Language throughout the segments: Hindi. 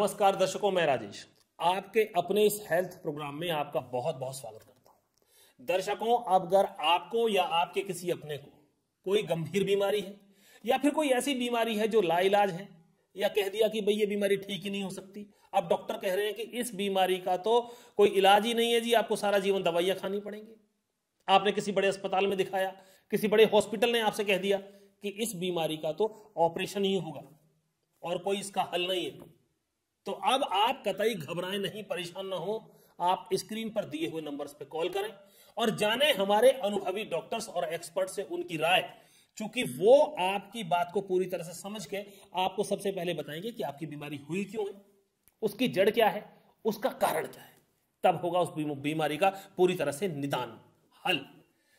नमस्कार दर्शकों, मैं राजेश। आपके अपने इस हेल्थ प्रोग्राम में आपका बहुत बहुत स्वागत करता हूँ। दर्शकों, अगर आपको या आपके किसी अपने को कोई गंभीर बीमारी है, या फिर कोई ऐसी बीमारी है जो लाइलाज है, या कह दिया कि भाई ये बीमारी ठीक ही नहीं हो सकती, अब डॉक्टर कह रहे हैं कि इस बीमारी का तो कोई इलाज ही नहीं है जी, आपको सारा जीवन दवाइयाँ खानी पड़ेंगी। आपने किसी बड़े अस्पताल में दिखाया, किसी बड़े हॉस्पिटल ने आपसे कह दिया कि इस बीमारी का तो ऑपरेशन ही होगा, और कोई इसका हल नहीं है। तो अब आप कतई घबराएँ नहीं, परेशान ना हो। आप स्क्रीन पर दिए हुए नंबर्स पे कॉल करें और जाने हमारे अनुभवी डॉक्टर्स और एक्सपर्ट से उनकी राय। क्योंकि वो आपकी बात को पूरी तरह से समझ के आपको सबसे पहले बताएँगे कि आपकी बीमारी हुई क्यों है, उसकी जड़ क्या है, उसका कारण क्या है। तब होगा उस बीमारी का पूरी तरह से निदान, हल।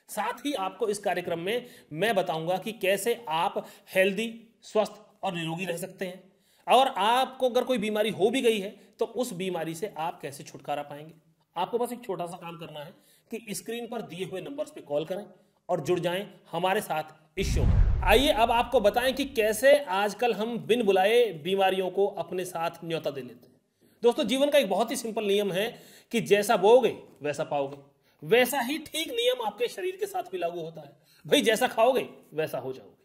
साथ ही आपको इस कार्यक्रम में मैं बताऊँगा कि कैसे आप हेल्दी, स्वस्थ और निरोगी रह सकते हैं। और आपको अगर कोई बीमारी हो भी गई है तो उस बीमारी से आप कैसे छुटकारा पाएँगे? आपको बस एक छोटा सा काम करना है कि स्क्रीन पर दिए हुए नंबर्स पे कॉल करें और जुड़ जाएँ हमारे साथ इस शो में। आइए अब आपको बताएँ कि कैसे आजकल हम बिन बुलाए बीमारियों को अपने साथ न्योता दे लेते हैं। दोस्तों, जीवन का एक बहुत ही सिंपल नियम है कि जैसा बोओगे, वैसा पाओगे। वैसा ही ठीक नियम आपके शरीर के साथ भी लागू होता है। भाई, जैसा खाओगे, वैसा हो जाओगे।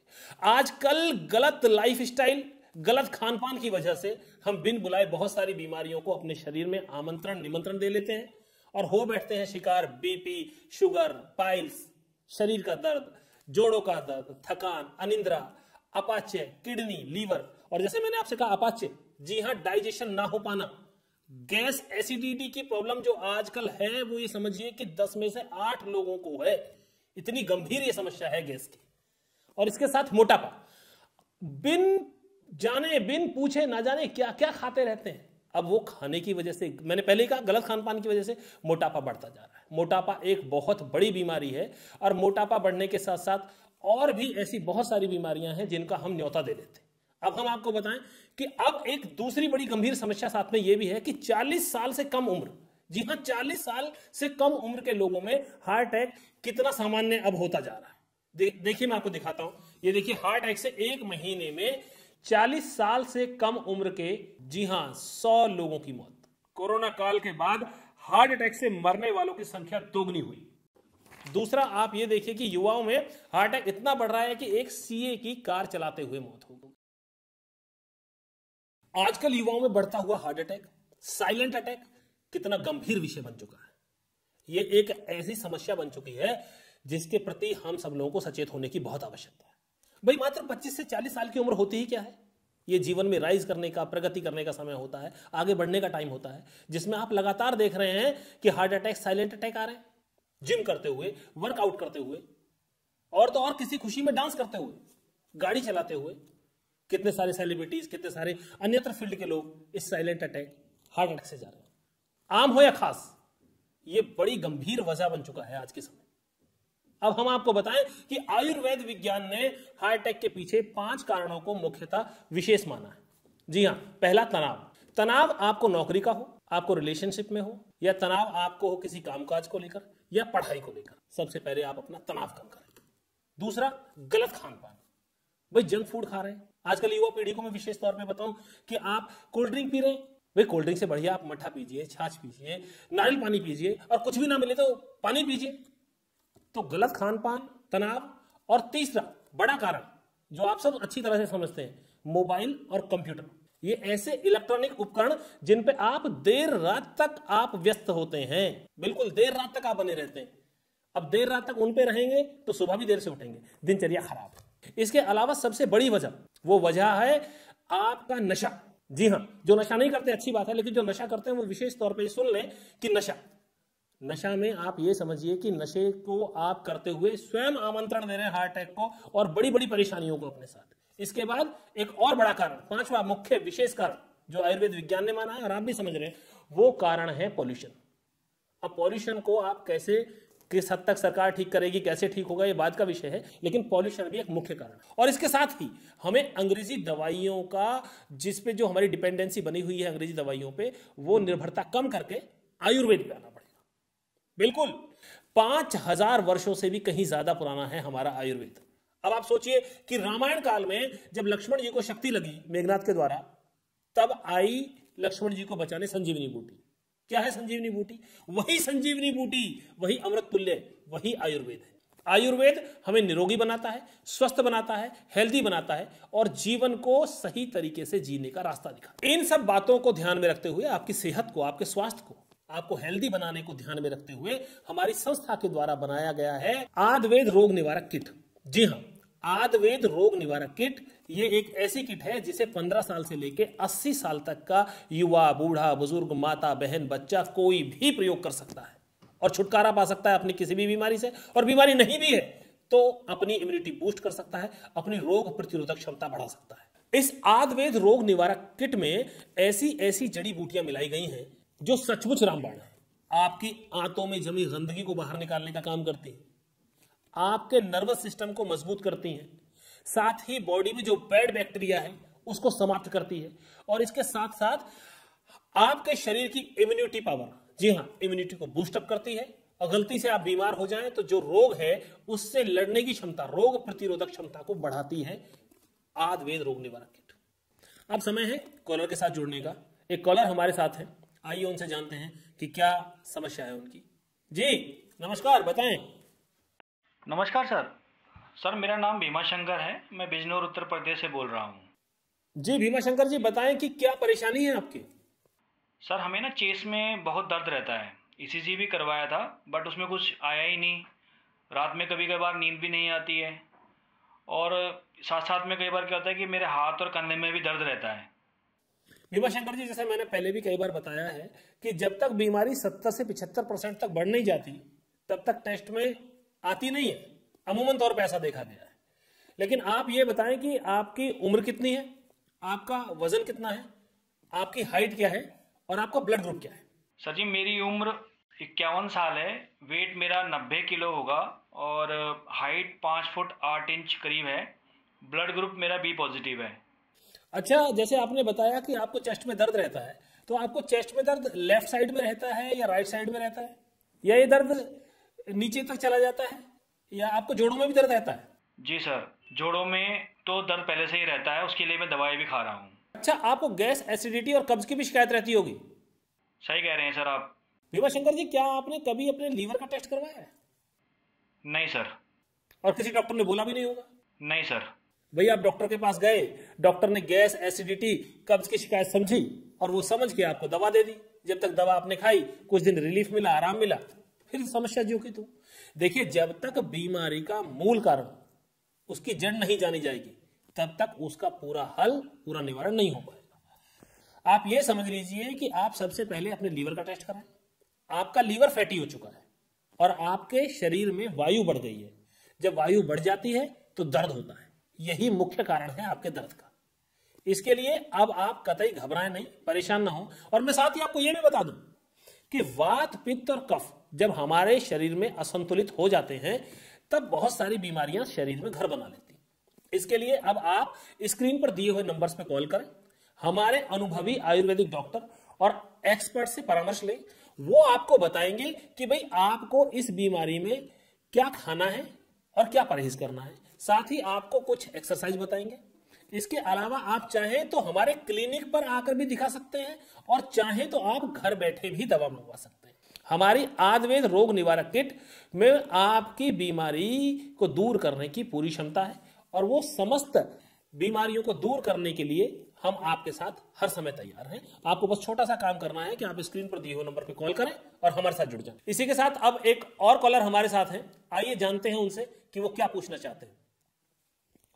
आजकल गलत लाइफ स्टाइल गलत खान पान की वजह से हम बिन बुलाए बहुत सारी बीमारियों को अपने शरीर में आमंत्रण, निमंत्रण दे लेते हैं और हो बैठते हैं शिकार, बीपी, शुगर, पाइल्स, शरीर का दर्द, जोड़ों का दर्द, थकान, अनिंद्रा, अपाच्य, किडनी, लीवर। और जैसे मैंने आपसे कहा, अपाच्य। जी हाँ डाइजेशन ना हो पाना। गैस एसिडिटी की प्रॉब्लम जो आजकल है, वो ये समझिए कि दस में से आठ लोगों को है। इतनी गंभीर ये समस्या है गैस की। और इसके साथ मोटापा। बिन जाने बिन पूछे ना जाने क्या क्या खाते रहते हैं। अब वो खाने की वजह से मैंने पहले ही कहा गलत खान पान की वजह से मोटापा बढ़ता जा रहा है। मोटापा एक बहुत बड़ी बीमारी है और मोटापा बढ़ने के साथ साथ और भी ऐसी बहुत सारी बीमारियाँ हैं जिनका हम न्योता दे देते हैं। अब हम आपको बताएँ कि अब एक दूसरी बड़ी गंभीर समस्या साथ में यह भी है कि 40 साल से कम उम्र जी हाँ 40 साल से कम उम्र के लोगों में हार्ट अटैक कितना सामान्य अब होता जा रहा है। दे, देखिए मैं आपको दिखाता हूँ। ये देखिए हार्ट अटैक से एक महीने में 40 साल से कम उम्र के, जी हाँ 100 लोगों की मौत। कोरोना काल के बाद हार्ट अटैक से मरने वालों की संख्या दोगुनी हुई। दूसरा, आप ये देखिए कि युवाओं में हार्ट अटैक इतना बढ़ रहा है कि एक सीए की कार चलाते हुए मौत हो गई। आजकल युवाओं में बढ़ता हुआ हार्ट अटैक, साइलेंट अटैक कितना गंभीर विषय बन चुका है। ये एक ऐसी समस्या बन चुकी है जिसके प्रति हम सब लोगों को सचेत होने की बहुत आवश्यकता है। भाई मात्र 25 से 40 साल की उम्र होती ही क्या है? ये जीवन में राइज करने का, प्रगति करने का समय होता है, आगे बढ़ने का टाइम होता है, जिसमें आप लगातार देख रहे हैं कि हार्ट अटैक साइलेंट अटैक आ रहे हैं जिम करते हुए वर्कआउट करते हुए, और तो और किसी खुशी में डांस करते हुए, गाड़ी चलाते हुए, कितने सारे सेलिब्रिटीज कितने सारे अन्यत्र फ़ील्ड के लोग इस साइलेंट अटैक हार्ट अटैक से जा रहे हैं। आम हो या खास, ये बड़ी गंभीर वजह बन चुका है आज के समय। अब हम आपको बताएँ कि आयुर्वेद विज्ञान ने हार्ट अटैक के पीछे पाँच कारणों को मुख्यतः विशेष माना है। जी हाँ पहला तनाव। तनाव आपको नौकरी का हो, आपको रिलेशनशिप में हो, या तनाव आपको हो किसी कामकाज को लेकर, या पढ़ाई को लेकर। सबसे पहले आप अपना तनाव कम करें। दूसरा, गलत खान पान। भाई जंक फ़ूड खा रहे हैं। आजकल युवा पीढ़ी को मैं विशेष तौर पे बताऊँ कि आप कोल्ड ड्रिंक पी रहे हैं। भाई कोल्ड ड्रिंक से बढ़िया आप मठा पीजिए, छाछ पीजिए, नारियल पानी पीजिए, और कुछ भी ना मिले तो पानी पीजिए। तो गलत खान पान तनाव और तीसरा बड़ा कारण जो आप सब अच्छी तरह से समझते हैं, मोबाइल और कंप्यूटर। ये ऐसे इलेक्ट्रॉनिक उपकरण जिन पे आप देर रात तक आप व्यस्त होते हैं। बिल्कुल, देर रात तक आप बने रहते हैं। अब देर रात तक उन पे रहेंगे तो सुबह भी देर से उठेंगे। दिनचर्या खराब। इसके अलावा सबसे बड़ी वजह, वो वजह है आपका नशा। जी हाँ जो नशा नहीं करते, अच्छी बात है, लेकिन जो नशा करते हैं, वो विशेष तौर पर सुन लें कि नशा। नशा में आप ये समझिए कि नशे को आप करते हुए स्वयं आमंत्रण दे रहे हैं हार्ट अटैक को और बड़ी बड़ी परेशानियों को अपने साथ। इसके बाद एक और बड़ा कारण, पांचवा मुख्य विशेष कारण, जो आयुर्वेद विज्ञान ने माना है और आप भी समझ रहे हैं, वो कारण है पॉल्यूशन अब पॉल्यूशन को आप कैसे, किस हद तक सरकार ठीक करेगी, कैसे ठीक होगा, ये बात का विषय है, लेकिन पॉल्यूशन भी एक मुख्य कारण। और इसके साथ ही हमें अंग्रेज़ी दवाइयों का, जिस पे जो हमारी डिपेंडेंसी बनी हुई है अंग्रेज़ी दवाइयों पे, वो निर्भरता कम करके आयुर्वेद पे आना बिल्कुल। पाँच हज़ार वर्षों से भी कहीं ज़्यादा पुराना है हमारा आयुर्वेद। अब आप सोचिए कि रामायण काल में जब लक्ष्मण जी को शक्ति लगी मेघनाथ के द्वारा, तब आई लक्ष्मण जी को बचाने संजीवनी बूटी। क्या है संजीवनी बूटी? वही संजीवनी बूटी, वही अमृत तुल्य, वही आयुर्वेद है। आयुर्वेद हमें निरोगी बनाता है, स्वस्थ बनाता है, हेल्दी बनाता है और जीवन को सही तरीके से जीने का रास्ता दिखाता है। इन सब बातों को ध्यान में रखते हुए आपकी सेहत को, आपके स्वास्थ्य को आपको हेल्दी बनाने को ध्यान में रखते हुए हमारी संस्था के द्वारा बनाया गया है आदवेद रोग निवारक किट। जी हाँ आदवेद रोग निवारक किट, ये एक ऐसी किट है जिसे 15 साल से लेकर 80 साल तक का युवा, बूढ़ा, बुज़ुर्ग, माता, बहन, बच्चा कोई भी प्रयोग कर सकता है। और छुटकारा पा सकता है अपनी किसी भी बीमारी से, और बीमारी नहीं भी है तो अपनी इम्यूनिटी बूस्ट कर सकता है, अपनी रोग प्रतिरोधक क्षमता बढ़ा सकता है। इस आदवेद रोग निवारक किट में ऐसी ऐसी जड़ी बूटियाँ मिलाई गई हैं जो सचमुच रामबाण है। आपकी आंतों में जमी गंदगी को बाहर निकालने का काम करती है। आपके नर्वस सिस्टम को मज़बूत करती हैं। साथ ही बॉडी में जो बैड बैक्टीरिया है, उसको समाप्त करती है। और इसके साथ साथ आपके शरीर की इम्यूनिटी पावर जी हाँ इम्यूनिटी को बूस्टअप करती है। और गलती से आप बीमार हो जाएँ तो जो रोग है, उससे लड़ने की क्षमता, रोग प्रतिरोधक क्षमता को बढ़ाती है। आदवेद रोग निवारक किट। अब समय है कॉलर के साथ जुड़ने का। एक कॉलर हमारे साथ है। आइए उनसे जानते हैं कि क्या समस्या है उनकी। जी नमस्कार बताएँ। नमस्कार सर। सर मेरा नाम भीमा शंकर है। मैं बिजनौर उत्तर प्रदेश से बोल रहा हूँ। जी भीमा शंकर जी बताएँ कि क्या परेशानी है आपकी? सर हमें ना चेस में बहुत दर्द रहता है। ईसीजी भी करवाया था बट उसमें कुछ आया ही नहीं। रात में कभी कभार नींद भी नहीं आती है। और साथ साथ में कई बार क्या होता है कि मेरे हाथ और कंधे में भी दर्द रहता है। भीमा शंकर जी, जैसे मैंने पहले भी कई बार बताया है कि जब तक बीमारी सत्तर से पिछहत्तर परसेंट तक बढ़ नहीं जाती, तब तक टेस्ट में आती नहीं है। अमूमन तौर पर ऐसा देखा गया है। लेकिन आप ये बताएँ कि आपकी उम्र कितनी है, आपका वज़न कितना है, आपकी हाइट क्या है और आपका ब्लड ग्रुप क्या है? सर जी, मेरी उम्र इक्यावन साल है, वेट मेरा नब्बे किलो होगा और हाइट पाँच फुट आठ इंच करीब है, ब्लड ग्रुप मेरा बी पॉजिटिव है। अच्छा जैसे आपने बताया कि आपको चेस्ट में दर्द रहता है तो आपको चेस्ट में दर्द लेफ़्ट साइड में रहता है या राइट साइड में रहता है? या ये दर्द नीचे तक चला जाता है? या आपको जोड़ों में भी दर्द रहता है? जी सर जोड़ों में तो दर्द पहले से ही रहता है उसके लिए मैं दवाई भी खा रहा हूँ। अच्छा आपको गैस एसिडिटी और कब्ज की भी शिकायत रहती होगी? सही कह रहे हैं सर आप। भीमा शंकर जी क्या आपने कभी अपने लीवर का टेस्ट करवाया है? नहीं सर। और किसी डॉक्टर ने बोला भी नहीं होगा? नहीं सर। भैया, आप डॉक्टर के पास गए, डॉक्टर ने गैस, एसिडिटी, कब्ज की शिकायत समझी और वो समझ के आपको दवा दे दी। जब तक दवा आपने खाई, कुछ दिन रिलीफ मिला, आराम मिला, फिर समस्या जो की तू। देखिए, जब तक बीमारी का मूल कारण उसकी जड़ नहीं जानी जाएगी, तब तक उसका पूरा हल, पूरा निवारण नहीं हो पाएगा। आप ये समझ लीजिए कि आप सबसे पहले अपने लीवर का टेस्ट कराएँ। आपका लीवर फैटी हो चुका है और आपके शरीर में वायु बढ़ गई है। जब वायु बढ़ जाती है तो दर्द होता है। यही मुख्य कारण है आपके दर्द का। इसके लिए अब आप कतई घबराएँ नहीं, परेशान ना हो। और मैं साथ ही आपको यह भी बता दूँ कि वात, पित्त और कफ जब हमारे शरीर में असंतुलित हो जाते हैं, तब बहुत सारी बीमारियाँ शरीर में घर बना लेती इसके लिए अब आप स्क्रीन पर दिए हुए नंबर्स पर कॉल करें। हमारे अनुभवी आयुर्वेदिक डॉक्टर और एक्सपर्ट से परामर्श लें। वो आपको बताएँगे कि भाई आपको इस बीमारी में क्या खाना है और क्या परहेज करना है। साथ ही आपको कुछ एक्सरसाइज बताएँगे। इसके अलावा आप चाहें तो हमारे क्लिनिक पर आकर भी दिखा सकते हैं और चाहें तो आप घर बैठे भी दवा मंगवा सकते हैं। हमारी आदवेद रोग निवारक किट में आपकी बीमारी को दूर करने की पूरी क्षमता है और वो समस्त बीमारियों को दूर करने के लिए हम आपके साथ हर समय तैयार हैं। आपको बस छोटा सा काम करना है कि आप स्क्रीन पर दिए हुए नंबर पर कॉल करें और हमारे साथ जुड़ जाएँ। इसी के साथ अब एक और कॉलर हमारे साथ हैं। आइए जानते हैं उनसे कि वो क्या पूछना चाहते हैं।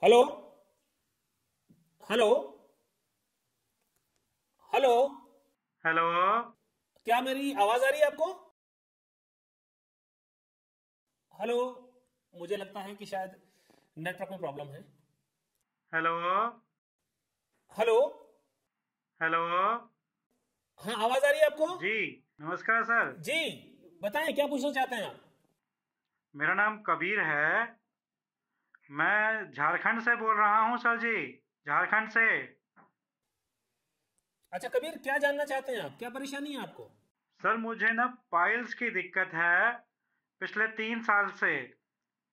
हेलो हेलो हेलो हेलो क्या मेरी आवाज़ आ रही है आपको? हेलो मुझे लगता है कि शायद नेटवर्क में प्रॉब्लम है। हेलो हेलो हेलो हाँ आवाज़ आ रही है आपको? जी नमस्कार सर। जी बताएँ क्या पूछना चाहते हैं आप? मेरा नाम कबीर है। मैं झारखंड से बोल रहा हूँ सर जी। झारखंड से। अच्छा कबीर क्या जानना चाहते हैं आप? क्या परेशानी है आपको? सर मुझे ना पाइल्स की दिक्कत है पिछले तीन साल से।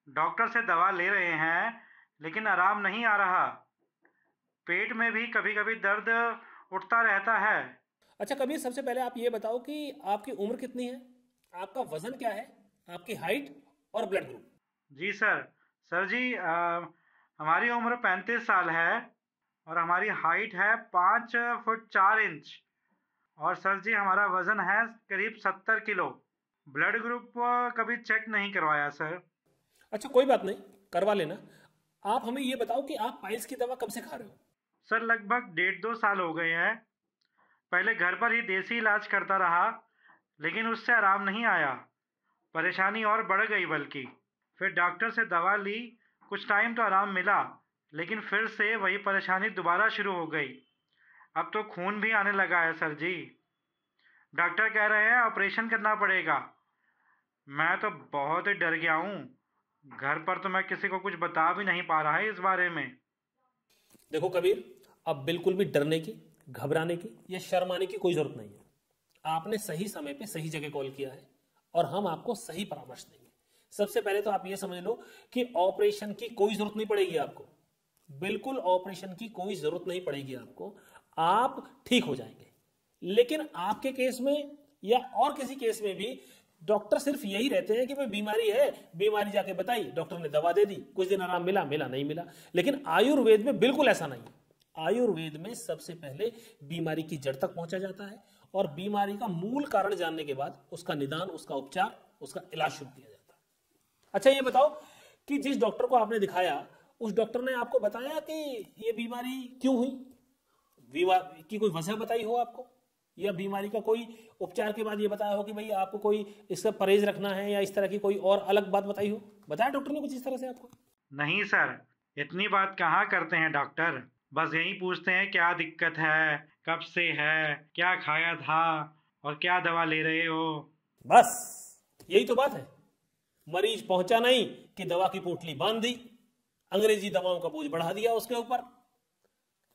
डॉक्टर से दवा ले रहे हैं लेकिन आराम नहीं आ रहा। पेट में भी कभी कभी दर्द उठता रहता है। अच्छा कबीर सबसे पहले आप ये बताओ कि आपकी उम्र कितनी है? आपका वज़न क्या है? आपकी हाइट और ब्लड ग्रुप? जी सर। सर जी आ, हमारी उम्र पैंतीस साल है और हमारी हाइट है पाँच फुट चार इंच। और सर जी हमारा वज़न है करीब सत्तर किलो। ब्लड ग्रुप कभी चेक नहीं करवाया सर। अच्छा कोई बात नहीं करवा लेना। आप हमें ये बताओ कि आप पाइल्स की दवा कब से खा रहे हो? सर लगभग डेढ़ दो साल हो गए हैं। पहले घर पर ही देसी इलाज करता रहा लेकिन उससे आराम नहीं आया। परेशानी और बढ़ गई बल्कि। फिर डॉक्टर से दवा ली, कुछ टाइम तो आराम मिला, लेकिन फिर से वही परेशानी दोबारा शुरू हो गई। अब तो खून भी आने लगा है, सर जी। डॉक्टर कह रहे हैं, ऑपरेशन करना पड़ेगा। मैं तो बहुत ही डर गया हूँ। घर पर तो मैं किसी को कुछ बता भी नहीं पा रहा है इस बारे में। देखो कबीर, अब बिल्कुल भी डरने की, घबराने की या शर्माने की कोई ज़रूरत नहीं है। आपने सही समय पे सही जगह कॉल किया है और हम आपको सही परामर्श देंगे। सबसे पहले तो आप ये समझ लो कि ऑपरेशन की कोई ज़रूरत नहीं पड़ेगी आपको। बिल्कुल ऑपरेशन की कोई ज़रूरत नहीं पड़ेगी आपको। आप ठीक हो जाएँगे। लेकिन आपके केस में या और किसी केस में भी डॉक्टर सिर्फ़ यही रहते हैं कि भाई बीमारी है, बीमारी जाके बताई डॉक्टर ने दवा दे दी, कुछ दिन आराम मिला मिला, नहीं मिला। लेकिन आयुर्वेद में बिल्कुल ऐसा नहीं आयुर्वेद में सबसे पहले बीमारी की जड़ तक पहुँचा जाता है और बीमारी का मूल कारण जानने के बाद उसका निदान, उसका उपचार, उसका इलाज शुरू किया जाता है। अच्छा ये बताओ कि जिस डॉक्टर को आपने दिखाया उस डॉक्टर ने आपको बताया कि ये बीमारी क्यों हुई? बीमारी की कोई वजह बताई हो आपको? या बीमारी का कोई उपचार के बाद ये बताया हो कि भाई आपको कोई इसका परहेज रखना है या इस तरह की कोई और अलग बात बताई हो? बताया डॉक्टर ने कुछ इस तरह से आपको? नहीं सर इतनी बात कहाँ करते हैं डॉक्टर? बस यही पूछते हैं क्या दिक्कत है? कब से है? क्या खाया था? और क्या दवा ले रहे हो? बस यही तो बात है। मरीज़ पहुँचा नहीं कि दवा की पोटली बाँध दी। अंग्रेज़ी दवाओं का बोझ बढ़ा दिया उसके ऊपर।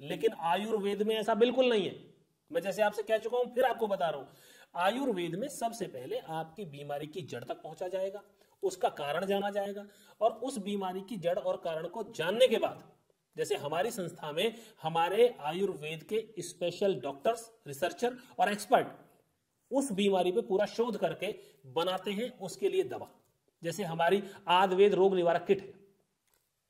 लेकिन आयुर्वेद में ऐसा बिल्कुल नहीं है। मैं जैसे आपसे कह चुका हूँ, फिर आपको बता रहा हूँ। आयुर्वेद में सबसे पहले आपकी बीमारी की जड़ तक पहुँचा जाएगा, उसका कारण जाना जाएगा, और उस बीमारी की जड़ और कारण को जानने के बाद, जैसे हमारी संस्था में हमारे आयुर्वेद के स्पेशल डॉक्टर्स, रिसर्चर और एक्सपर्ट, उस बीमारी पे पूरा शोध करके बनाते हैं, उसके लिए दवा। जैसे हमारी आदवेद रोग निवारक किट है,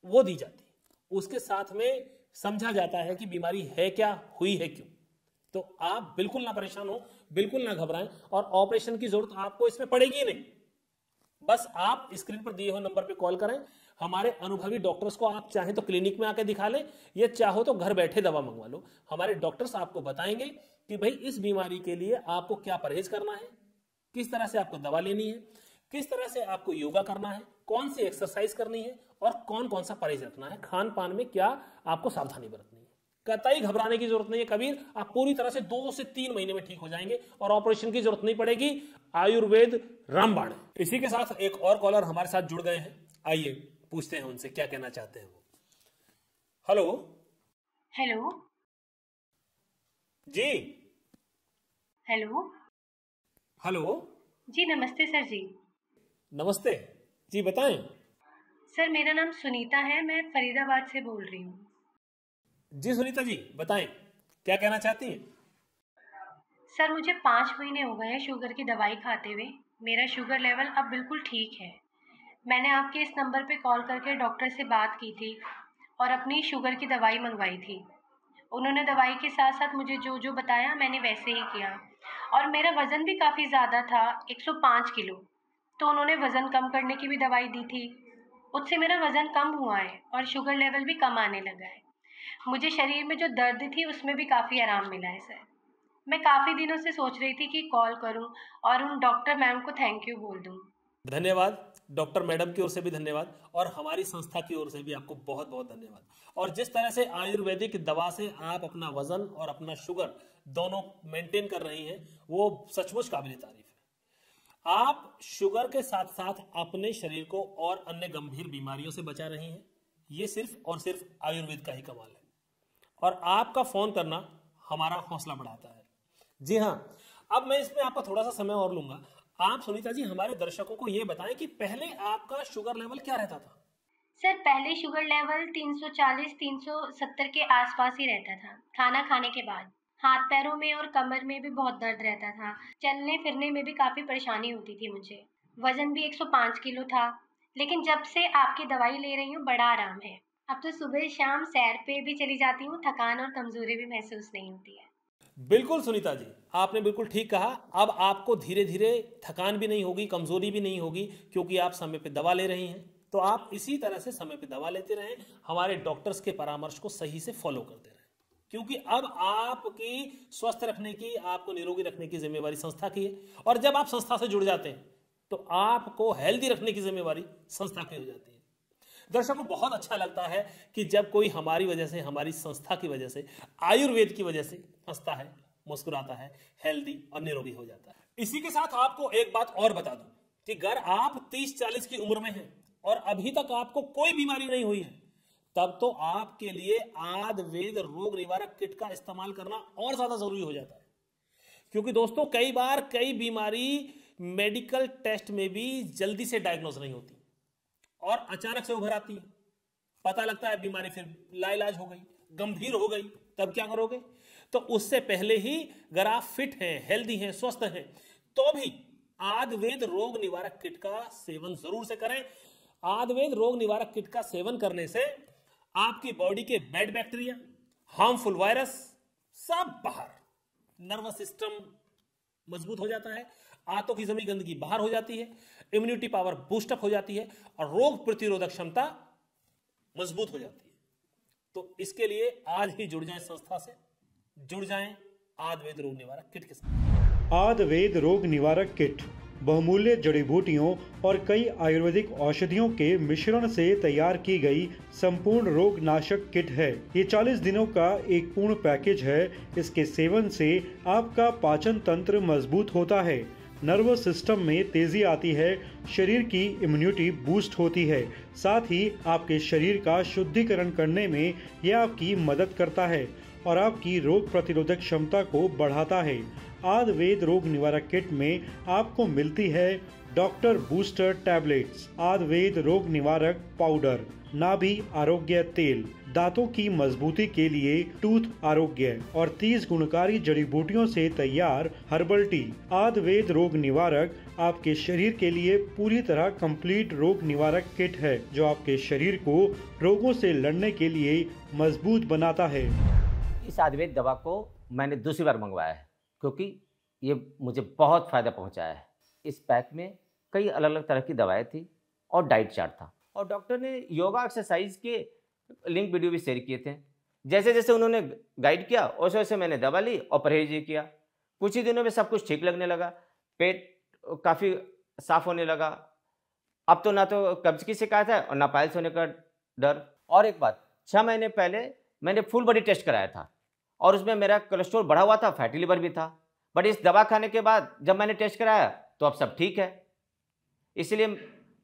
वो दी जाती है। उसके साथ में समझा जाता है कि बीमारी है क्या, हुई है क्यों। तो आप बिल्कुल ना परेशान हो, बिल्कुल ना घबराएँ और ऑपरेशन की ज़रूरत आपको इसमें पड़ेगी नहीं। बस आप स्क्रीन पर दिए हुए नंबर पे कॉल करें, हमारे अनुभवी डॉक्टर्स को आप चाहें तो क्लिनिक में आके दिखा लें, या चाहो तो घर बैठे दवा मंगवा लो। हमारे डॉक्टर्स आपको बताएँगे कि भाई इस बीमारी के लिए आपको क्या परहेज करना है, किस तरह से आपको दवा लेनी है किस तरह से आपको योगा करना है कौन सी एक्सरसाइज करनी है और कौन कौन सा परहेज रखना है? खान पान में क्या आपको सावधानी बरतनी है? कतई घबराने की ज़रूरत नहीं है कबीर आप पूरी तरह से दो से तीन महीने में ठीक हो जाएँगे और ऑपरेशन की ज़रूरत नहीं पड़ेगी। आयुर्वेद रामबाण। इसी के साथ एक और कॉलर हमारे साथ जुड़ गए हैं। आइए पूछते हैं उनसे क्या कहना चाहते हैं वो। हेलो हेलो जी। हेलो हेलो जी नमस्ते सर जी। नमस्ते। जी बताएँ। सर मेरा नाम सुनीता है मैं फरीदाबाद से बोल रही हूँ। जी सुनीता जी बताएँ क्या कहना चाहती हैं? सर मुझे पाँच महीने हो गए हैं शुगर की दवाई खाते हुए। मेरा शुगर लेवल अब बिल्कुल ठीक है। मैंने आपके इस नंबर पे कॉल करके डॉक्टर से बात की थी और अपनी शुगर की दवाई मंगवाई थी। उन्होंने दवाई के साथ साथ मुझे जो जो बताया मैंने वैसे ही किया। और मेरा वज़न भी काफ़ी ज़्यादा था 105 किलो। तो उन्होंने वज़न कम करने की भी दवाई दी थी। उससे मेरा वज़न कम हुआ है और शुगर लेवल भी कम आने लगा है। मुझे शरीर में जो दर्द थी उसमें भी काफ़ी आराम मिला है, सर। मैं काफ़ी दिनों से सोच रही थी कि कॉल करूँ और उन डॉक्टर मैम को थैंक यू बोल दूँ। धन्यवाद। डॉक्टर मैडम की ओर से भी धन्यवाद और हमारी संस्था की ओर से भी आपको बहुत बहुत धन्यवाद। और जिस तरह से आयुर्वेदिक दवा से आप अपना वज़न और अपना शुगर दोनों मेंटेन कर रही हैं, वो सचमुच काबिल तारीफ़ आप शुगर के साथ साथ अपने शरीर को और अन्य गंभीर बीमारियों से बचा रही हैं। ये सिर्फ़ और सिर्फ़ आयुर्वेद का ही कमाल है। और आपका फ़ोन करना हमारा हौसला बढ़ाता है। जी हाँ अब मैं इसमें आपका थोड़ा सा समय और लूँगा। आप सुनीता जी, हमारे दर्शकों को ये बताएँ कि पहले आपका शुगर लेवल क्या रहता था? सर, पहले शुगर लेवल 340 370 के आसपास ही रहता था, खाना खाने के बाद। हाथ पैरों में और कमर में भी बहुत दर्द रहता था। चलने फिरने में भी काफ़ी परेशानी होती थी मुझे। वज़न भी 105 किलो था, लेकिन जब से आपकी दवाई ले रही हूँ, बड़ा आराम है। अब तो सुबह शाम सैर पे भी चली जाती हूँ, थकान और कमज़ोरी भी महसूस नहीं होती है। बिल्कुल सुनीता जी, आपने बिल्कुल ठीक कहा। अब आपको धीरे धीरे थकान भी नहीं होगी, कमज़ोरी भी नहीं होगी, क्योंकि आप समय पे दवा ले रही हैं। तो आप इसी तरह से समय पे दवा लेते रहें, हमारे डॉक्टर्स के परामर्श को सही से फॉलो करते रहें। क्योंकि अब आपकी स्वस्थ रखने की, आपको निरोगी रखने की जिम्मेवारी संस्था की है। और जब आप संस्था से जुड़ जाते हैं तो आपको हेल्दी रखने की जिम्मेवारी संस्था की हो जाती है। दर्शकों, बहुत अच्छा लगता है कि जब कोई हमारी वजह से, हमारी संस्था की वजह से, आयुर्वेद की वजह से हंसता है, मुस्कुराता है हेल्दी और निरोगी हो जाता है। इसी के साथ आपको एक बात और बता दूँ कि अगर आप 30-40 की उम्र में हैं और अभी तक आपको कोई बीमारी नहीं हुई है तब तो आपके लिए आद, वेद, रोग, निवारक किट का इस्तेमाल करना और ज़्यादा ज़रूरी हो जाता है। क्योंकि दोस्तों, कई बार कई बीमारी मेडिकल टेस्ट में भी जल्दी से डायग्नोज नहीं होती और अचानक से उभर आती है। पता लगता है बीमारी फिर लाइलाज हो गई, गंभीर हो गई, तब क्या करोगे? तो उससे पहले ही अगर आप फिट हैं हेल्दी हैं, स्वस्थ हैं तो भी आदवेद रोग, निवारक किट का सेवन ज़रूर से करें। आदवेद रोग, निवारक किट का सेवन करने से आपकी बॉडी के बैड बैक्टीरिया, हार्मफुल वायरस, सब बाहर। नर्वस सिस्टम मज़बूत हो जाता है, आंतों की जमी गंदगी बाहर हो जाती है इम्यूनिटी पावर बूस्टअप हो जाती है, और रोग प्रतिरोधक क्षमता मज़बूत हो जाती है। तो इसके लिए आज ही जुड़ जाएँ संस्था से, जुड़ जाएँ आदवेद रोग निवारक किट के साथ। आदवेद रोग निवारक किट। बहुमूल्य जड़ी बूटियों और कई आयुर्वेदिक औषधियों के मिश्रण से तैयार की गई संपूर्ण रोग नाशक किट है। ये 40 दिनों का एक पूर्ण पैकेज है। इसके सेवन से आपका पाचन तंत्र मज़बूत होता है। नर्वस सिस्टम में तेज़ी आती है। शरीर की इम्यूनिटी बूस्ट होती है। साथ ही आपके शरीर का शुद्धिकरण करने में यह आपकी मदद करता है और आपकी रोग प्रतिरोधक क्षमता को बढ़ाता है। आदवेद रोग निवारक किट में आपको मिलती है डॉक्टर बूस्टर टैबलेट्स आदवेद रोग निवारक पाउडर, नाभि आरोग्य तेल, दांतों की मजबूती के लिए टूथ आरोग्य और 30 गुणकारी जड़ी बूटियों से तैयार हर्बल टी। आदवेद रोग निवारक आपके शरीर के लिए पूरी तरह कंप्लीट रोग निवारक किट है, जो आपके शरीर को रोगों से लड़ने के लिए मज़बूत बनाता है। इस आयुर्वेद दवा को मैंने दूसरी बार मंगवाया है। क्योंकि ये मुझे बहुत फ़ायदा पहुँचाया है। इस पैक में कई अलग अलग तरह की दवाएँ थी और डाइट चार्ट था। और डॉक्टर ने योगा एक्सरसाइज के लिंक वीडियो भी शेयर किए थे। जैसे जैसे उन्होंने गाइड किया वैसे वैसे मैंने दवा ली और परहेज भी किया। कुछ ही दिनों में सब कुछ ठीक लगने लगा। पेट काफ़ी साफ़ होने लगा। अब तो ना तो कब्ज की शिकायत है और ना पायल्स होने का डर। और एक बात छः महीने पहले मैंने फुल बॉडी टेस्ट कराया था। और उसमें मेरा कोलेस्ट्रॉल बढ़ा हुआ था फैटी लिवर भी था। बट इस दवा खाने के बाद जब मैंने टेस्ट कराया तो अब सब ठीक है। इसलिए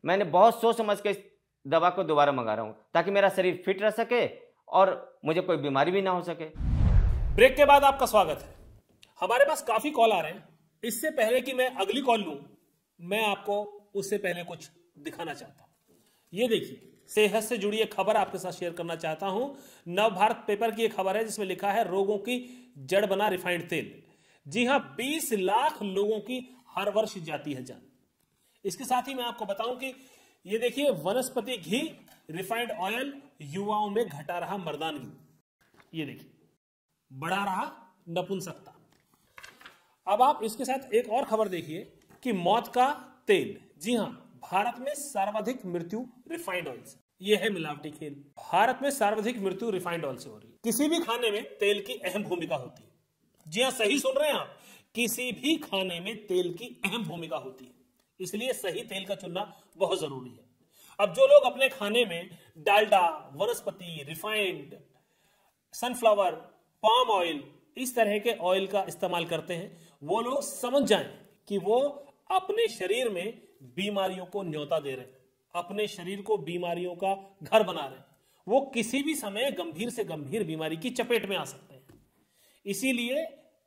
मैंने बहुत सोच समझ के इस दवा को दोबारा मंगा रहा हूँ, ताकि मेरा शरीर फिट रह सके और मुझे कोई बीमारी भी ना हो सके। ब्रेक के बाद आपका स्वागत है। हमारे पास काफ़ी कॉल आ रहे हैं। इससे पहले कि मैं अगली कॉल लूँ, मैं आपको उससे पहले कुछ दिखाना चाहता हूँ। ये देखिए सेहत से जुड़ी एक खबर आपके साथ शेयर करना चाहता हूँ। नव भारत पेपर की एक खबर है, जिसमें लिखा है, रोगों की जड़ बना रिफाइंड तेल। जी हाँ 20 लाख लोगों की हर वर्ष जाती है जान। इसके साथ ही मैं आपको बताऊँ कि ये देखिए, वनस्पति घी, रिफाइंड ऑयल, युवाओं में घटा रहा मर्दानगी। ये देखिए, बढ़ा रहा नपुंसकता। अब आप इसके साथ एक और खबर देखिए कि मौत का तेल। जी हाँ भारत में सर्वाधिक मृत्यु रिफाइंड ऑयल से। यह है मिलावटी खेल। भारत में सर्वाधिक मृत्यु रिफाइंड ऑयल से हो रही है। किसी भी खाने में तेल की अहम भूमिका होती है। जी हाँ सही सुन रहे हैं आप? किसी भी खाने में तेल की अहम भूमिका होती है। इसलिए सही तेल का चुनना बहुत ज़रूरी है। अब जो लोग अपने खाने में डालडा वनस्पति रिफाइंड सनफ्लावर पाम ऑयल इस तरह के ऑयल का इस्तेमाल करते हैं वो लोग समझ जाएँ कि वो अपने शरीर में बीमारियों को न्योता दे रहे हैं। अपने शरीर को बीमारियों का घर बना रहे हैं। वो किसी भी समय गंभीर से गंभीर बीमारी की चपेट में आ सकते हैं। इसीलिए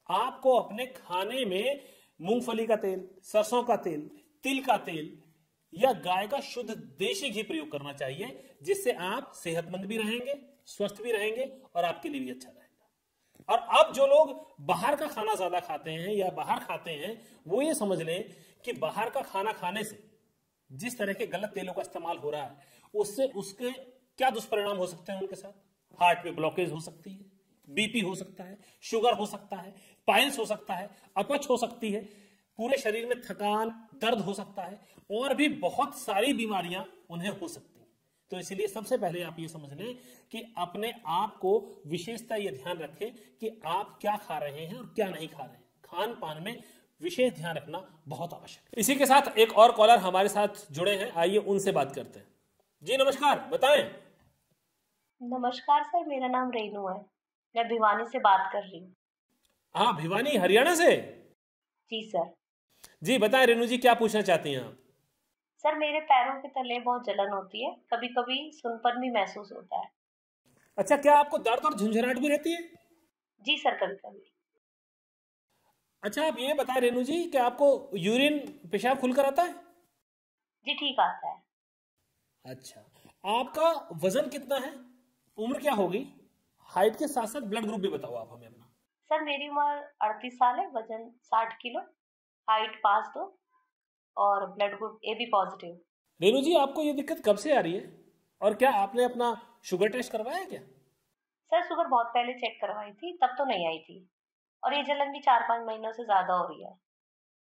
आपको अपने खाने में मूंगफली का तेल, सरसों का तेल, तिल का तेल या गाय का शुद्ध देशी घी प्रयोग करना चाहिए, जिससे आप सेहतमंद भी रहेंगे, स्वस्थ भी रहेंगे और आपके लिए भी अच्छा रहेगा। और अब जो लोग बाहर का खाना ज़्यादा खाते हैं या बाहर खाते हैं, वो ये समझ लें कि बाहर का खाना खाने से जिस तरह के गलत तेलों का इस्तेमाल हो रहा है, उससे उसके क्या दुष्परिणाम हो सकते हैं उनके साथ? हार्ट में ब्लॉकेज हो सकती है बीपी हो सकता है शुगर हो सकता है पाइल्स हो सकता है, अपच हो सकती है, पूरे शरीर में थकान, दर्द हो सकता है, और भी बहुत सारी बीमारियाँ उन्हें हो सकती हैं। तो इसलिए सबसे पहले आप ये समझ लें कि अपने आप को विशेषता ये ध्यान रखें कि आप क्या खा रहे हैं और क्या नहीं खा रहे हैं। खान पान में विशेष ध्यान रखना बहुत आवश्यक है। इसी के साथ एक और कॉलर हमारे साथ जुड़े हैं। आइए उनसे बात करते हैं। जी नमस्कार। बताएँ। नमस्कार सर मेरा नाम रेनू है। मैं भिवानी से बात कर रही हूँ। हाँ भिवानी हरियाणा से? जी सर। जी बताएँ रेनू जी क्या पूछना चाहती हैं आप? सर मेरे पैरों के तले बहुत जलन होती है। कभी कभी सुनपन भी महसूस होता है। अच्छा क्या आपको दर्द और झुंझुनाहट भी रहती है? जी सर कभी कभी अच्छा आप ये बताएँ रेनू जी कि आपको यूरिन पेशाब खुलकर आता है? जी ठीक आता है। अच्छा आपका वज़न कितना है? उम्र क्या होगी? हाइट के साथ साथ ब्लड ग्रुप भी बताओ आप हमें अपना। सर मेरी उम्र अड़तीस साल है वज़न साठ किलो हाइट पाँच दो और blood group A B positive Renu ji आपको ये दिक्कत कब से आ रही है? और क्या आपने अपना शुगर टेस्ट करवाया है क्या? सर शुगर बहुत पहले चेक करवाई थी तब तो नहीं आई थी। और ये जलन भी चार पाँच महीनों से ज़्यादा हो रही है।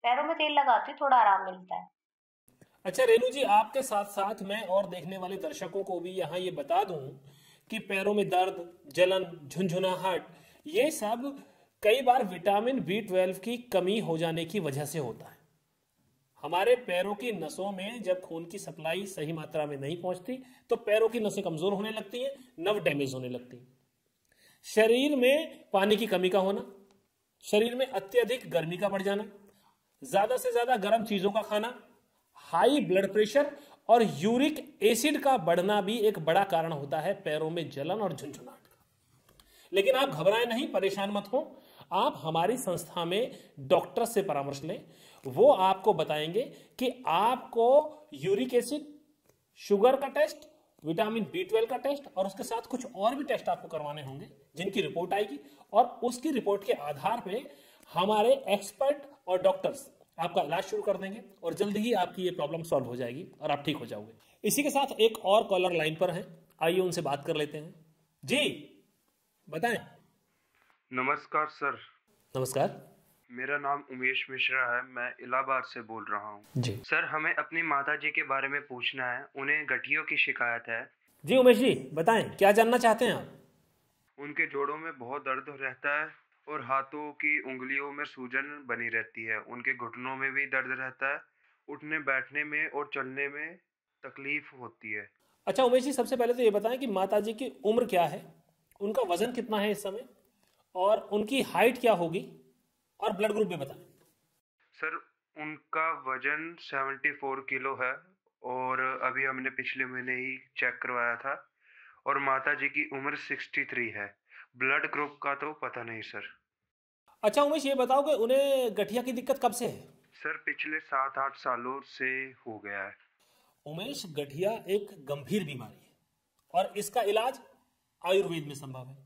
पैरों में तेल लगाती हूँ, थोड़ा आराम मिलता है। अच्छा रेनू जी, आपके साथ साथ मैं और देखने वाले दर्शकों को भी यहाँ ये बता दूँ कि पैरों में दर्द, जलन झुंझुनाहट ये सब कई बार विटामिन बी ट्वेल्व की कमी हो जाने की वजह से होता है। हमारे पैरों की नसों में जब खून की सप्लाई सही मात्रा में नहीं पहुँचती तो पैरों की नसें कमज़ोर होने लगती हैं, नव डैमेज होने लगती हैं। शरीर में पानी की कमी का होना शरीर में अत्यधिक गर्मी का बढ़ जाना, ज़्यादा से ज़्यादा गर्म चीज़ों का खाना, हाई ब्लड प्रेशर और यूरिक एसिड का बढ़ना भी एक बड़ा कारण होता है पैरों में जलन और झुंझुनाहट का। लेकिन आप घबराएँ नहीं, परेशान मत हो। आप हमारी संस्था में डॉक्टर से परामर्श लें। वो आपको बताएँगे कि आपको यूरिक एसिड, शुगर का टेस्ट विटामिन बी ट्वेल्व का टेस्ट और उसके साथ कुछ और भी टेस्ट आपको करवाने होंगे जिनकी रिपोर्ट आएगी और उसकी रिपोर्ट के आधार पे हमारे एक्सपर्ट और डॉक्टर्स आपका इलाज शुरू कर देंगे और जल्द ही आपकी ये प्रॉब्लम सॉल्व हो जाएगी और आप ठीक हो जाओगे। इसी के साथ एक और कॉलर लाइन पर है। आइए उनसे बात कर लेते हैं। जी बताएँ। नमस्कार सर। नमस्कार। मेरा नाम उमेश मिश्रा है मैं इलाहाबाद से बोल रहा हूँ। जी। सर हमें अपनी माता जी के बारे में पूछना है उन्हें गठियों की शिकायत है। जी उमेश जी बताएँ क्या जानना चाहते हैं आप? उनके जोड़ों में बहुत दर्द रहता है और हाथों की उंगलियों में सूजन बनी रहती है। उनके घुटनों में भी दर्द रहता है उठने बैठने में और चलने में तकलीफ़ होती है। अच्छा उमेश जी सबसे पहले तो ये बताएँ कि माता जी की उम्र क्या है? उनका वज़न कितना है इस समय? और उनकी हाइट क्या होगी? और ब्लड ग्रुप भी बताएँ सर उनका वज़न 74 किलो है और अभी हमने पिछले महीने ही चेक करवाया था और माता जी की उम्र 63 है। ब्लड ग्रुप का तो पता नहीं सर। अच्छा उमेश ये बताओ कि उन्हें गठिया की दिक्कत कब से है? सर पिछले सात आठ सालों से हो गया है। उमेश गठिया एक गंभीर बीमारी है और इसका इलाज आयुर्वेद में संभव है।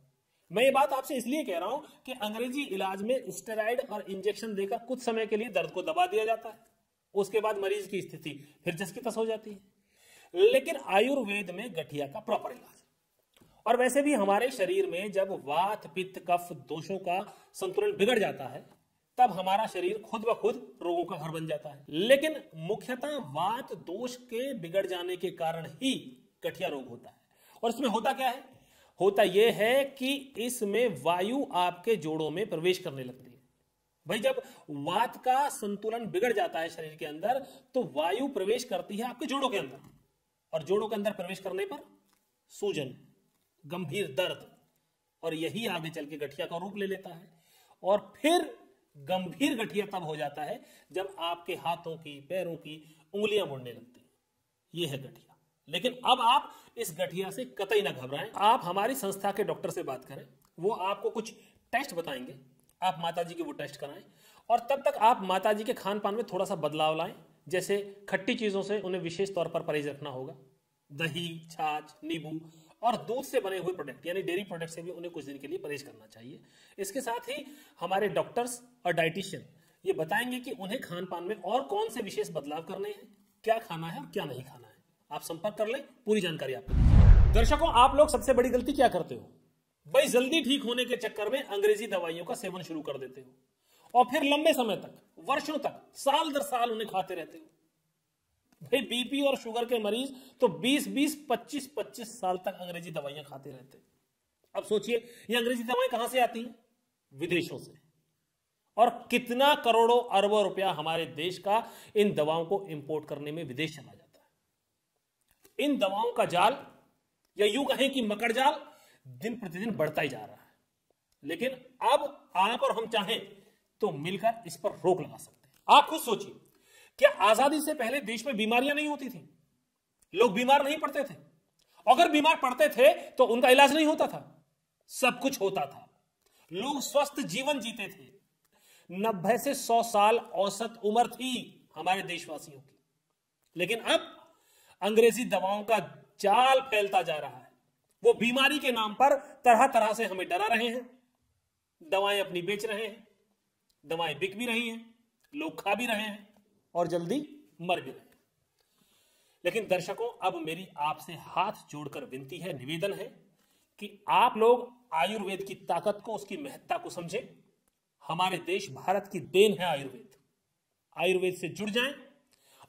मैं ये बात आपसे इसलिए कह रहा हूँ कि अंग्रेज़ी इलाज में स्टेराइड और इंजेक्शन देकर कुछ समय के लिए दर्द को दबा दिया जाता है। उसके बाद मरीज़ की स्थिति फिर जस की तस हो जाती है। लेकिन आयुर्वेद में गठिया का प्रॉपर इलाज। और वैसे भी हमारे शरीर में जब वात, पित्त, कफ दोषों का संतुलन बिगड़ जाता है, तब हमारा शरीर खुद ब खुद रोगों का घर बन जाता है। लेकिन मुख्यतः वात दोष के बिगड़ जाने के कारण ही गठिया रोग होता है। और इसमें होता क्या है? होता यह है कि इसमें वायु आपके जोड़ों में प्रवेश करने लगती है। भाई, जब वात का संतुलन बिगड़ जाता है शरीर के अंदर तो वायु प्रवेश करती है आपके जोड़ों के अंदर। और जोड़ों के अंदर प्रवेश करने पर सूजन, गंभीर दर्द, और यही आगे चल के गठिया का रूप ले लेता है। और फिर गंभीर गठिया तब हो जाता है जब आपके हाथों की, पैरों की उंगलियाँ मुड़ने लगती है। यह है गठिया। लेकिन अब आप इस गठिया से कतई ना घबराएँ। आप हमारी संस्था के डॉक्टर से बात करें, वो आपको कुछ टेस्ट बताएँगे। आप माता जी के वो टेस्ट कराएँ और तब तक आप माता जी के खान पान में थोड़ा सा बदलाव लाएँ, जैसे खट्टी चीज़ों से उन्हें विशेष तौर पर परहेज रखना होगा। दही, छाछ, नींबू और दूध से बने हुए प्रोडक्ट यानी डेयरी प्रोडक्ट से भी उन्हें कुछ दिन के लिए परहेज करना चाहिए। इसके साथ ही हमारे डॉक्टर्स और डाइटिशियन ये बताएँगे कि उन्हें खान पान में और कौन से विशेष बदलाव करने हैं, क्या खाना है और क्या नहीं खाना है। आप संपर्क कर लें, पूरी जानकारी आपको दर्शकों, आप लोग सबसे बड़ी गलती क्या करते हो? भाई, जल्दी ठीक होने के चक्कर में अंग्रेज़ी दवाइयों का सेवन शुरू कर देते हो। और फिर लंबे समय तक, वर्षों तक, साल दर साल उन्हें खाते रहते हो। भाई बीपी और शुगर के मरीज़ तो 20 20 25 25 साल तक अंग्रेज़ी दवाइयाँ खाते रहते अब सोचिए, ये अंग्रेज़ी दवाएँ कहाँ से आती हैं? विदेशों से। और कितना करोड़ों अरबों रुपया हमारे देश का इन दवाओं को इंपोर्ट करने में विदेश चला जाता इन दवाओं का जाल या यूँ कहें कि मकर जाल दिन प्रतिदिन बढ़ता ही जा रहा है। लेकिन अब आप और हम चाहें तो मिलकर इस पर रोक लगा सकते हैं। आप खुद सोचिए, क्या आज़ादी से पहले देश में बीमारियाँ नहीं होती थी? लोग बीमार नहीं पड़ते थे। अगर बीमार पड़ते थे तो उनका इलाज नहीं होता था। सब कुछ होता था। लोग स्वस्थ जीवन जीते थे। नब्बे से सौ साल औसत उम्र थी हमारे देशवासियों की। लेकिन अब अंग्रेज़ी दवाओं का जाल फैलता जा रहा है। वो बीमारी के नाम पर तरह तरह से हमें डरा रहे हैं। दवाएँ अपनी बेच रहे हैं। दवाएँ बिक भी रही हैं। लोग खा भी रहे हैं। और जल्दी? मर भी रहे हैं। लेकिन दर्शकों अब मेरी आपसे हाथ जोड़कर विनती है निवेदन है कि आप लोग आयुर्वेद की ताकत को उसकी महत्ता को समझें। हमारे देश भारत की देन है आयुर्वेद। आयुर्वेद से जुड़ जाएँ।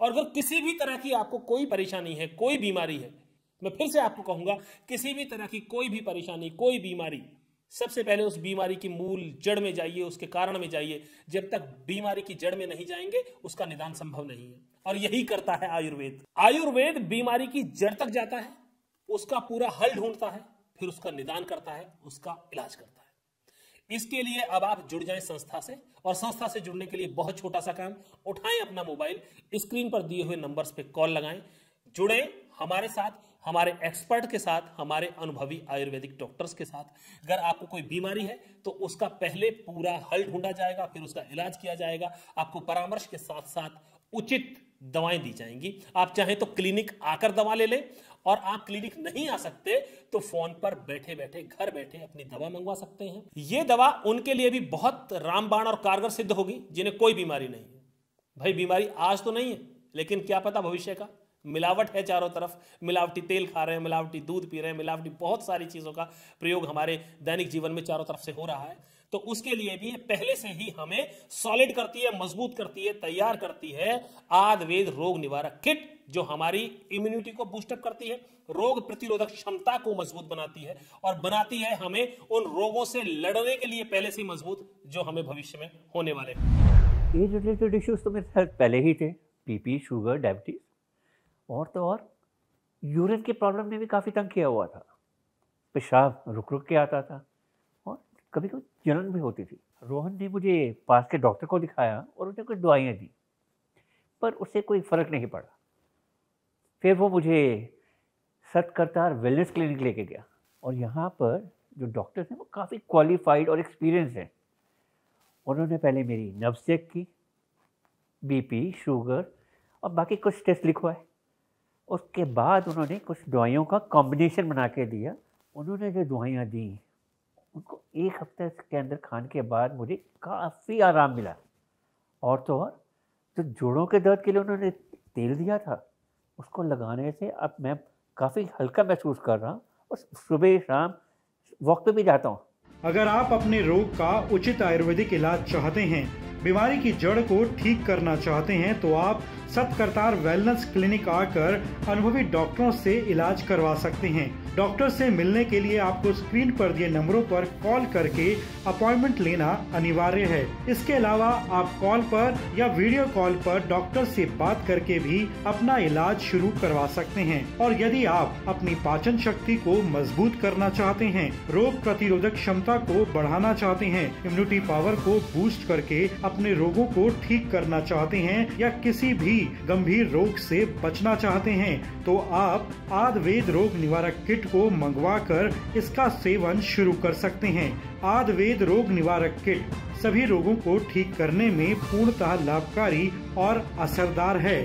और अगर किसी भी तरह की आपको कोई परेशानी है, कोई बीमारी है, मैं फिर से आपको कहूँगा, किसी भी तरह की कोई भी परेशानी, कोई बीमारी, सबसे पहले उस बीमारी की मूल जड़ में जाइए, उसके कारण में जाइए। जब तक बीमारी की जड़ में नहीं जाएँगे, उसका निदान संभव नहीं है। और यही करता है आयुर्वेद। आयुर्वेद बीमारी की जड़ तक जाता है, उसका पूरा हल ढूंढता है, फिर उसका निदान करता है, उसका इलाज करता है। इसके लिए अब आप जुड़ जाएँ संस्था से, और संस्था से जुड़ने के लिए बहुत छोटा सा काम, उठाएँ अपना मोबाइल, स्क्रीन पर दिए हुए नंबर्स पे कॉल लगाएँ, जुड़े हमारे साथ, हमारे एक्सपर्ट के साथ, हमारे अनुभवी आयुर्वेदिक डॉक्टर्स के साथ। अगर आपको कोई बीमारी है तो उसका पहले पूरा हल ढूंढा जाएगा, फिर उसका इलाज किया जाएगा। आपको परामर्श के साथ साथ उचित दवाएँ दी जाएँगी। आप चाहें तो क्लिनिक आकर दवा ले लें और आप क्लिनिक नहीं आ सकते तो फ़ोन पर बैठे बैठे, घर बैठे अपनी दवा मंगवा सकते हैं। ये दवा उनके लिए भी बहुत रामबाण और कारगर सिद्ध होगी, जिन्हें कोई बीमारी नहीं है। भाई, बीमारी आज तो नहीं है, लेकिन क्या पता भविष्य का? मिलावट है चारों तरफ़। मिलावटी तेल खा रहे हैं, मिलावटी दूध पी रहे हैं, मिलावटी बहुत सारी चीज़ों का प्रयोग हमारे दैनिक जीवन में चारों तरफ़ से हो रहा है। तो उसके लिए भी पहले से ही हमें सॉलिड करती है, मज़बूत करती है, तैयार करती है आदवेद रोग, निवारक किट, जो हमारी इम्यूनिटी को बूस्टअप करती है, रोग प्रतिरोधक क्षमता को मज़बूत बनाती है और बनाती है हमें उन रोगों से लड़ने के लिए पहले से मज़बूत, जो हमें भविष्य में होने वाले एज रिलेटेड इश्यूज़ तो मेरे पहले ही थे। बीपी शुगर डायबिटीज़ और तो और। यूरिन की प्रॉब्लम ने भी काफ़ी तंग किया हुआ था। पेशाब रुक रुक के आता था। कभी कभी जलन भी होती थी। रोहन ने मुझे पास के डॉक्टर को दिखाया और उन्हें कुछ दवाइयाँ दी, पर उससे कोई फ़र्क नहीं पड़ा। फिर वो मुझे सत करतार वेलनेस क्लिनिक लेके गया और यहाँ पर जो डॉक्टर्स हैं वो काफ़ी क्वालिफाइड और एक्सपीरियंस हैं। उन्होंने पहले मेरी नब्स चेक की, बीपी, शुगर और बाकी कुछ टेस्ट लिखवाए। उसके बाद उन्होंने कुछ दवाइयों का कॉम्बिनेशन बना के दिया। उन्होंने जो दवाइयाँ दी उनको एक हफ़्ते के अंदर खाने के बाद मुझे काफ़ी आराम मिला। और तो और जो जोड़ों के दर्द के लिए उन्होंने तेल दिया था। उसको लगाने से अब मैं काफ़ी हल्का महसूस कर रहा हूँ और सुबह शाम वक्त पे भी जाता हूँ। अगर आप अपने रोग का उचित आयुर्वेदिक इलाज चाहते हैं, बीमारी की जड़ को ठीक करना चाहते हैं तो आप सतकरतार वेलनेस क्लिनिक आकर अनुभवी डॉक्टरों से इलाज करवा सकते हैं। डॉक्टर से मिलने के लिए आपको स्क्रीन पर दिए नंबरों पर कॉल करके अपॉइंटमेंट लेना अनिवार्य है। इसके अलावा आप कॉल पर या वीडियो कॉल पर डॉक्टर से बात करके भी अपना इलाज शुरू करवा सकते हैं। और यदि आप अपनी पाचन शक्ति को मज़बूत करना चाहते हैं, रोग प्रतिरोधक क्षमता को बढ़ाना चाहते हैं इम्यूनिटी पावर को बूस्ट करके अपने रोगों को ठीक करना चाहते हैं या किसी भी गंभीर रोग से बचना चाहते हैं तो आप आदवेद रोग निवारक किट को मंगवा कर इसका सेवन शुरू कर सकते हैं। आदवेद रोग निवारक किट सभी रोगों को ठीक करने में पूर्णतः लाभकारी और असरदार है।